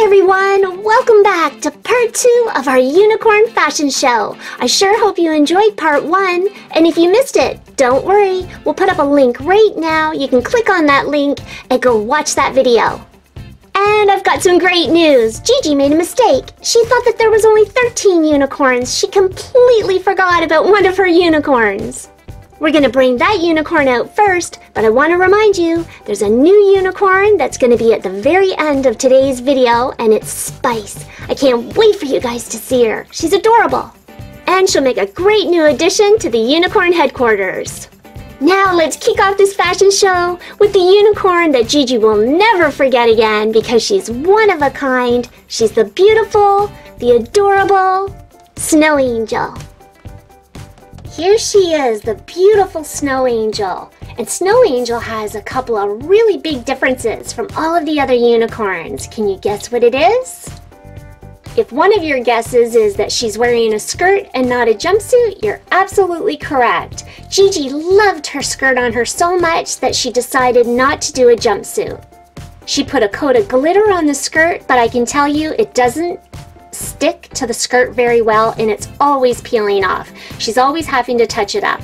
Everyone! Welcome back to part two of our unicorn fashion show. I sure hope you enjoyed part one, and if you missed it, don't worry. We'll put up a link right now. You can click on that link and go watch that video. And I've got some great news. Gigi made a mistake. She thought that there was only 13 unicorns. She completely forgot about one of her unicorns. We're gonna bring that unicorn out first, but I wanna remind you, there's a new unicorn that's gonna be at the very end of today's video, and it's Spice. I can't wait for you guys to see her. She's adorable. And she'll make a great new addition to the unicorn headquarters. Now let's kick off this fashion show with the unicorn that Gigi will never forget again because she's one of a kind. She's the beautiful, the adorable Snow Angel. Here she is, the beautiful Snow Angel. And Snow Angel has a couple of really big differences from all of the other unicorns. Can you guess what it is? If one of your guesses is that she's wearing a skirt and not a jumpsuit, you're absolutely correct. Gigi loved her skirt on her so much that she decided not to do a jumpsuit. She put a coat of glitter on the skirt, but I can tell you it doesn't stick to the skirt very well and it's always peeling off. She's always having to touch it up.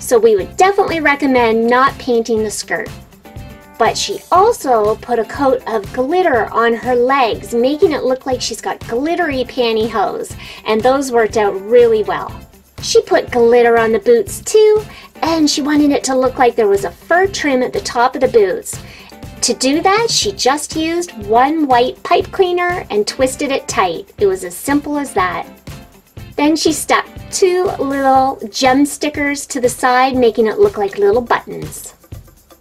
So we would definitely recommend not painting the skirt. But she also put a coat of glitter on her legs, making it look like she's got glittery pantyhose, and those worked out really well. She put glitter on the boots too, and she wanted it to look like there was a fur trim at the top of the boots. To do that, she just used one white pipe cleaner and twisted it tight. It was as simple as that. Then she stuck two little gem stickers to the side, making it look like little buttons.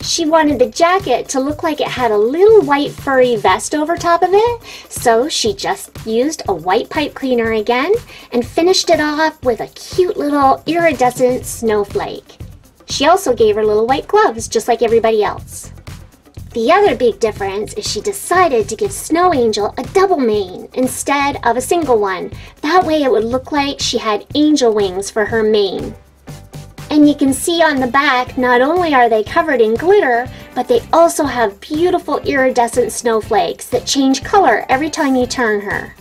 She wanted the jacket to look like it had a little white furry vest over top of it, so she just used a white pipe cleaner again and finished it off with a cute little iridescent snowflake. She also gave her little white gloves, just like everybody else. The other big difference is she decided to give Snow Angel a double mane instead of a single one. That way it would look like she had angel wings for her mane. And you can see on the back, not only are they covered in glitter, but they also have beautiful iridescent snowflakes that change color every time you turn her.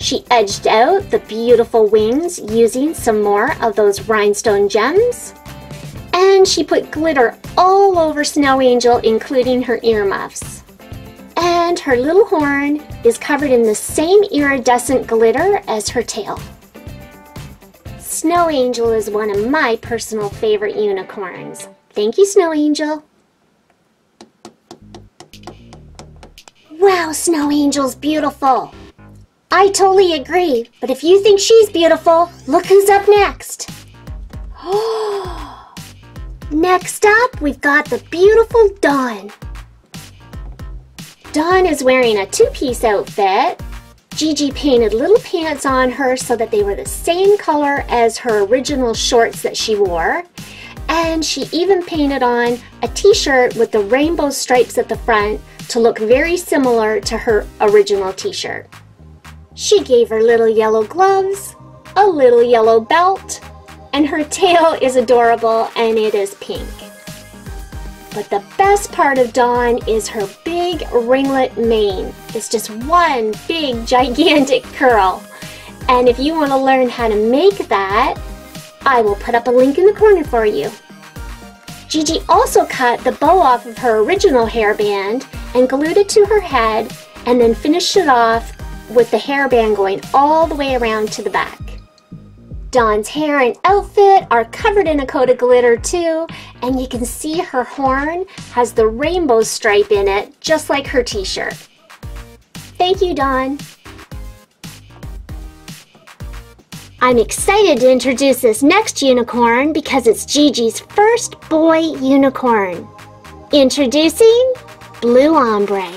She edged out the beautiful wings using some more of those rhinestone gems. And she put glitter all over Snow Angel, including her earmuffs. And her little horn is covered in the same iridescent glitter as her tail. Snow Angel is one of my personal favorite unicorns. Thank you, Snow Angel. Wow, Snow Angel's beautiful. I totally agree, but if you think she's beautiful, look who's up next. Oh, Next up, we've got the beautiful Dawn. Dawn is wearing a two-piece outfit. Gigi painted little pants on her so that they were the same color as her original shorts that she wore. And she even painted on a t-shirt with the rainbow stripes at the front to look very similar to her original t-shirt. She gave her little yellow gloves, a little yellow belt, and her tail is adorable and it is pink. But the best part of Dawn is her big ringlet mane. It's just one big gigantic curl. And if you want to learn how to make that, I will put up a link in the corner for you. Gigi also cut the bow off of her original hairband and glued it to her head and then finished it off with the hairband going all the way around to the back. Dawn's hair and outfit are covered in a coat of glitter too, and you can see her horn has the rainbow stripe in it, just like her t-shirt. Thank you, Dawn. I'm excited to introduce this next unicorn because it's Gigi's first boy unicorn. Introducing Blue Ombre.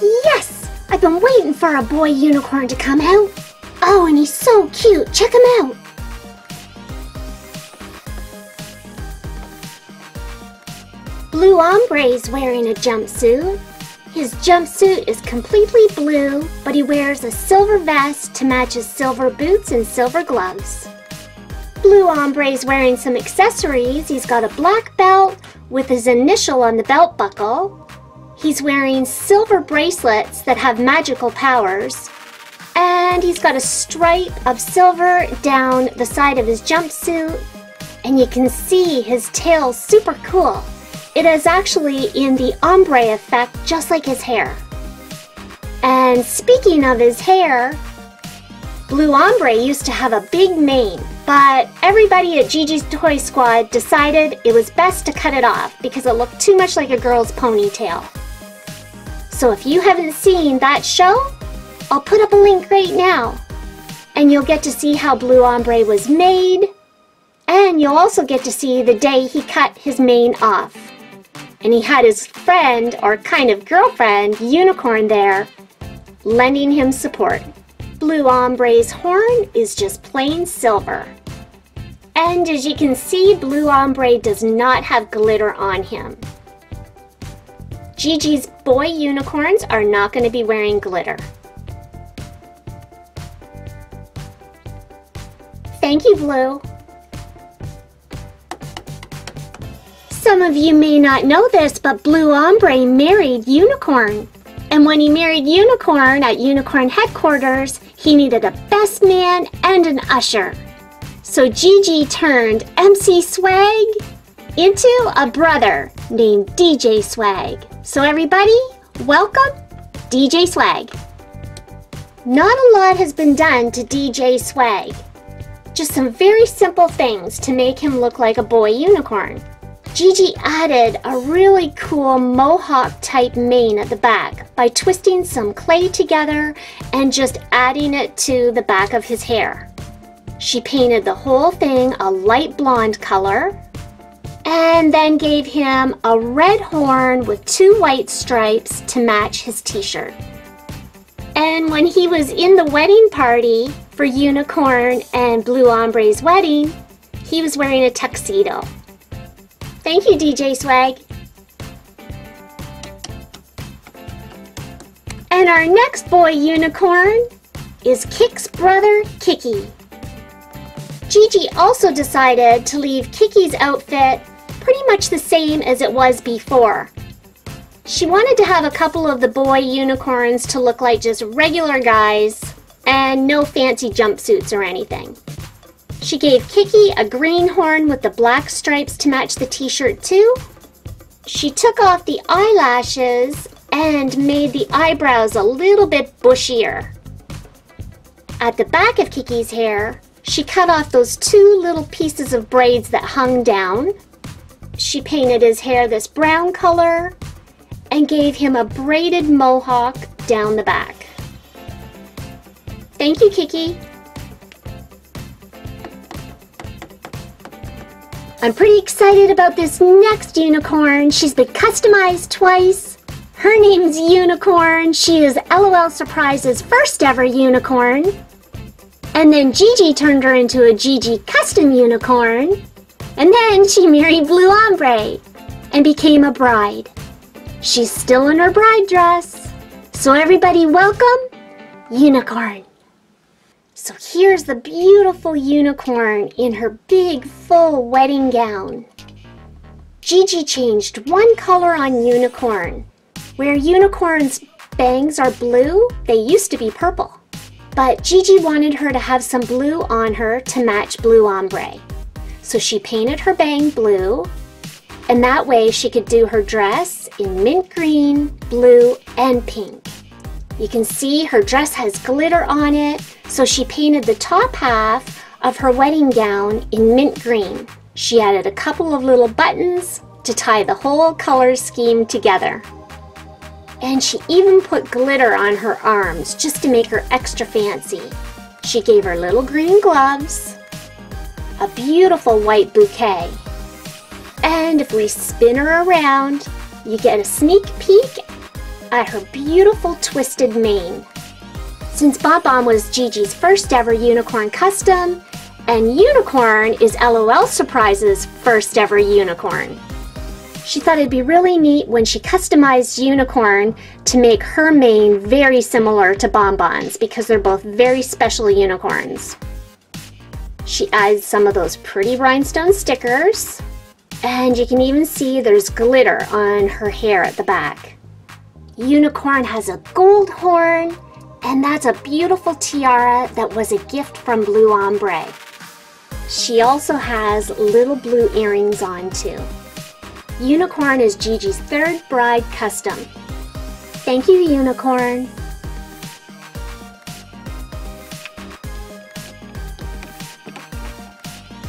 Yes! I've been waiting for a boy unicorn to come out. Oh, and he's so cute. Check him out. Blue Ombre is wearing a jumpsuit. His jumpsuit is completely blue, but he wears a silver vest to match his silver boots and silver gloves. Blue Ombre is wearing some accessories. He's got a black belt with his initial on the belt buckle. He's wearing silver bracelets that have magical powers. And he's got a stripe of silver down the side of his jumpsuit. And you can see his tail super cool. It is actually in the ombre effect, just like his hair. And speaking of his hair, Blue Ombre used to have a big mane, but everybody at Gigi's Toy Squad decided it was best to cut it off because it looked too much like a girl's ponytail. So if you haven't seen that show, I'll put up a link right now. And you'll get to see how Blue Ombre was made, and you'll also get to see the day he cut his mane off and he had his friend, or kind of girlfriend, Unicorn there, lending him support. Blue Ombre's horn is just plain silver. And as you can see, Blue Ombre does not have glitter on him. Gigi's boy unicorns are not going to be wearing glitter. Thank you, Blue. Some of you may not know this, but Blue Ombre married Unicorn. And when he married Unicorn at Unicorn headquarters, he needed a best man and an usher. So Gigi turned MC Swag into a brother named DJ Swag. So everybody, welcome DJ Swag. Not a lot has been done to DJ Swag. Just some very simple things to make him look like a boy unicorn. Gigi added a really cool mohawk type mane at the back by twisting some clay together and just adding it to the back of his hair. She painted the whole thing a light blonde color and then gave him a red horn with two white stripes to match his t-shirt. And when he was in the wedding party for Unicorn and Blue Ombre's wedding, he was wearing a tuxedo. Thank you, DJ Swag. And our next boy unicorn is Kik's brother, Kiki. Gigi also decided to leave Kiki's outfit pretty much the same as it was before. She wanted to have a couple of the boy unicorns to look like just regular guys and no fancy jumpsuits or anything. She gave Kiki a green horn with the black stripes to match the t-shirt too. She took off the eyelashes and made the eyebrows a little bit bushier. At the back of Kiki's hair, she cut off those two little pieces of braids that hung down. She painted his hair this brown color and gave him a braided mohawk down the back. Thank you, Kiki. I'm pretty excited about this next unicorn. She's been customized twice. Her name's Unicorn. She is LOL Surprise's first ever unicorn. And then Gigi turned her into a Gigi custom unicorn. And then she married Blue Ombre and became a bride. She's still in her bride dress. So everybody welcome Unicorn. So here's the beautiful unicorn in her big full wedding gown. Gigi changed one color on unicorn. Where unicorn's bangs are blue, they used to be purple. But Gigi wanted her to have some blue on her to match Blue Ombre. So she painted her bang blue, and that way she could do her dress in mint green, blue, and pink. You can see her dress has glitter on it, so she painted the top half of her wedding gown in mint green. She added a couple of little buttons to tie the whole color scheme together. And she even put glitter on her arms just to make her extra fancy. She gave her little green gloves, a beautiful white bouquet. And if we spin her around, you get a sneak peek at her beautiful twisted mane. Since Bon Bon was Gigi's first ever unicorn custom, and Unicorn is LOL Surprise's first ever unicorn. She thought it'd be really neat when she customized Unicorn to make her mane very similar to Bon Bon's because they're both very special unicorns. She adds some of those pretty rhinestone stickers, and you can even see there's glitter on her hair at the back. Unicorn has a gold horn, and that's a beautiful tiara that was a gift from Blue Ombre. She also has little blue earrings on too. Unicorn is Gigi's third bride custom. Thank you, Unicorn.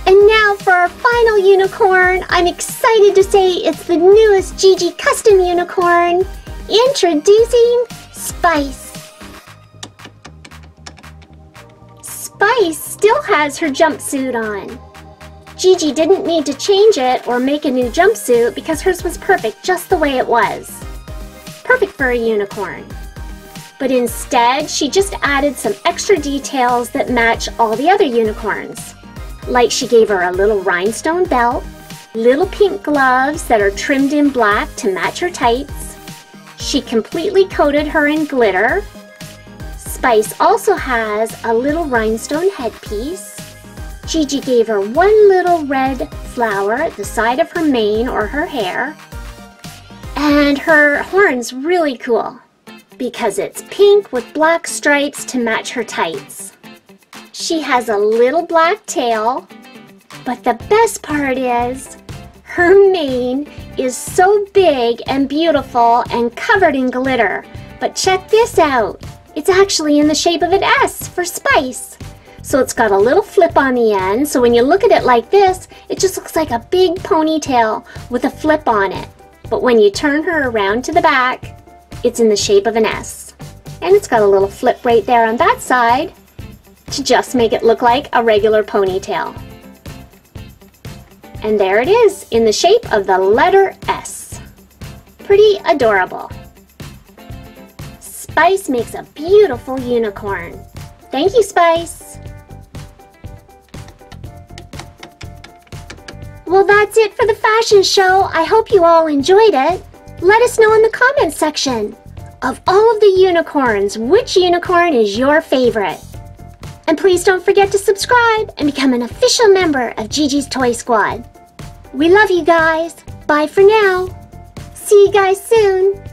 And now for our final unicorn. I'm excited to say it's the newest Gigi custom unicorn. Introducing Spice. Spice still has her jumpsuit on. Gigi didn't need to change it or make a new jumpsuit because hers was perfect just the way it was. Perfect for a unicorn. But instead, she just added some extra details that match all the other unicorns. Like she gave her a little rhinestone belt, little pink gloves that are trimmed in black to match her tights. She completely coated her in glitter. Spice also has a little rhinestone headpiece. Gigi gave her one little red flower at the side of her mane or her hair. And her horn's really cool because it's pink with black stripes to match her tights. She has a little black tail, but the best part is her mane is so big and beautiful and covered in glitter. But check this out. It's actually in the shape of an S for Spice. So it's got a little flip on the end, so when you look at it like this, it just looks like a big ponytail with a flip on it. But when you turn her around to the back, it's in the shape of an S. And it's got a little flip right there on that side to just make it look like a regular ponytail. And there it is, in the shape of the letter S. Pretty adorable. Spice makes a beautiful unicorn. Thank you, Spice. Well, that's it for the fashion show. I hope you all enjoyed it. Let us know in the comments section. Of all of the unicorns, which unicorn is your favorite? And please don't forget to subscribe and become an official member of Gigi's Toy Squad. We love you guys. Bye for now. See you guys soon.